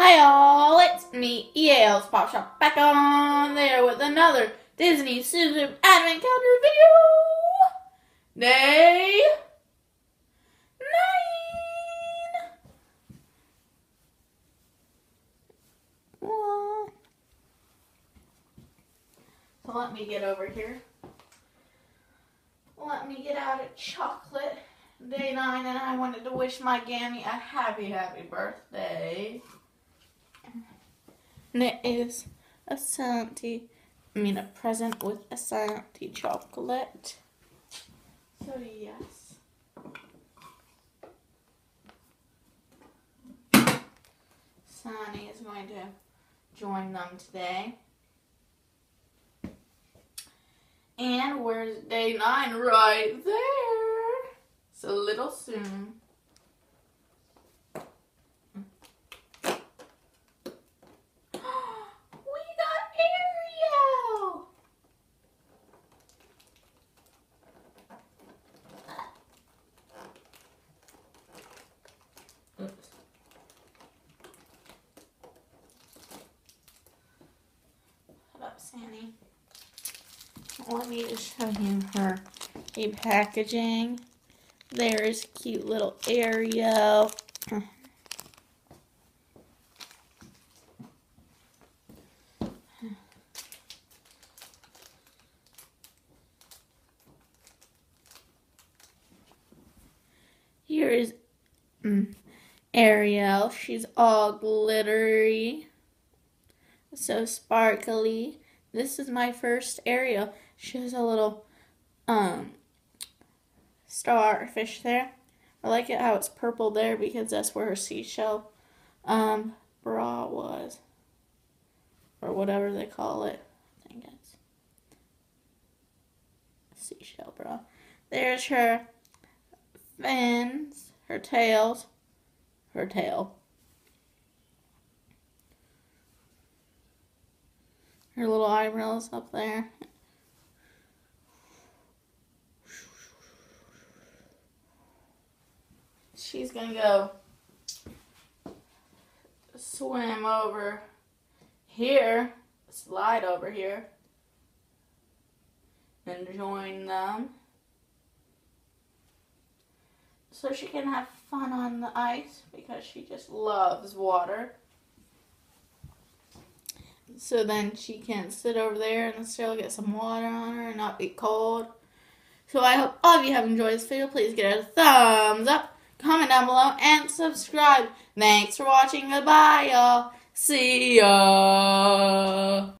Hi all, it's me, EAL's Pop Shop, back on there with another Disney Super Advent Calendar video. Day nine. So let me get over here. Let me get out a chocolate. Day nine, and I wanted to wish my Gammy a happy, happy birthday. And it is a Santi, I mean a present with a Santi chocolate. So yes. Sunny is going to join them today. And where's day nine? Right there. It's a little soon. Sandy. Let me just show you her a packaging. There's cute little Ariel. Here is mm, Ariel. She's all glittery, so sparkly. This is my first Ariel. She has a little um starfish there. I like it how it's purple there because that's where her seashell um bra was. Or whatever they call it. I think it's seashell bra. There's her fins, her tails, her tail. Her little eyebrows up there. She's gonna go swim over here, slide over here, and join them. So she can have fun on the ice because she just loves water. So then she can sit over there and still get some water on her and not be cold. So I hope all of you have enjoyed this video. Please give it a thumbs up, comment down below, and subscribe. Thanks for watching. Goodbye, y'all. See ya.